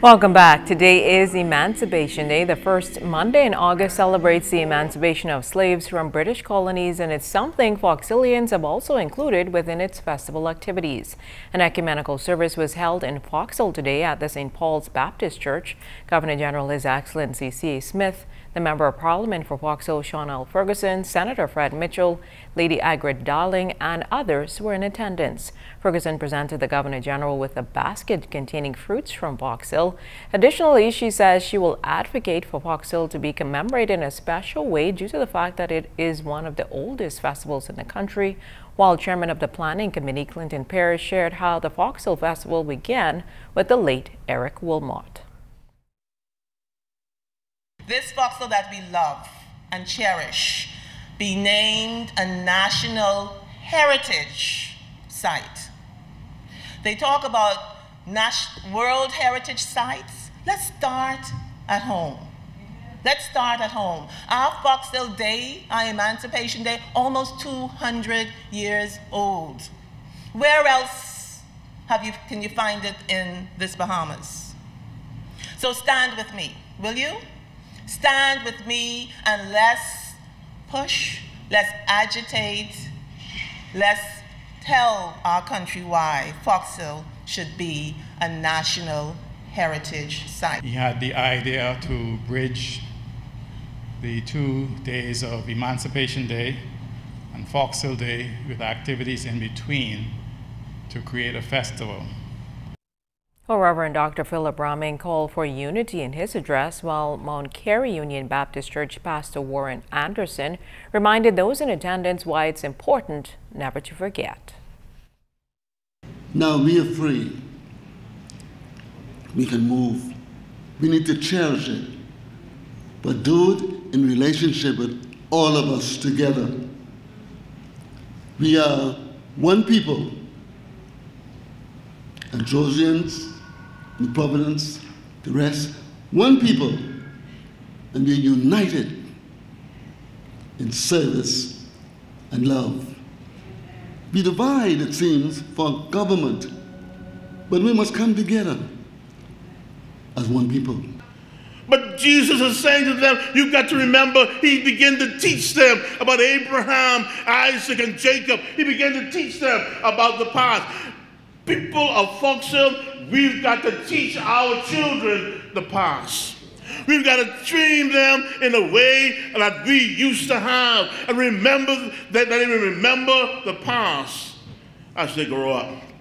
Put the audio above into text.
Welcome back. Today is Emancipation Day. The first Monday in August celebrates the emancipation of slaves from British colonies, and it's something Foxhillians have also included within its festival activities. An ecumenical service was held in Foxhill today at the St. Paul's Baptist Church. Governor General His Excellency C.A. Smith the Member of Parliament for Foxhill, Shonel Ferguson, Senator Fred Mitchell, Lady Ingrid Darling, and others were in attendance. Ferguson presented the Governor General with a basket containing fruits from Foxhill. Additionally, she says she will advocate for Foxhill to be commemorated in a special way due to the fact that it is one of the oldest festivals in the country. While chairman of the planning committee, Clinton Parrish, shared how the Foxhill Festival began with the late Eric Wilmot. This Foxhill that we love and cherish be named a national heritage site. They talk about World Heritage Sites. Let's start at home. Let's start at home. Our Foxhill Day, our Emancipation Day, almost 200 years old. Where else have you, can you find it in this Bahamas? So stand with me, will you? Stand with me and let's push, let's agitate, let's tell our country why Foxhill should be a national heritage site. He had the idea to bridge the two days of Emancipation Day and Foxhill Day with activities in between to create a festival. Well, Reverend Dr. Philip Rahming called for unity in his address, while Mount Carey Union Baptist Church Pastor Warren Anderson reminded those in attendance why it's important never to forget. Now we are free. We can move. We need to cherish it, but do it in relationship with all of us together. We are one people, and Androsians, and Providence, the rest, one people, and we're united in service and love. We divide, it seems, for government, but we must come together as one people. But Jesus is saying to them, you've got to remember, he began to teach them about Abraham, Isaac, and Jacob. He began to teach them about the past. People of Foxhill, we've got to teach our children the past. We've got to train them in a way that we used to have and remember that they remember the past as they grow up.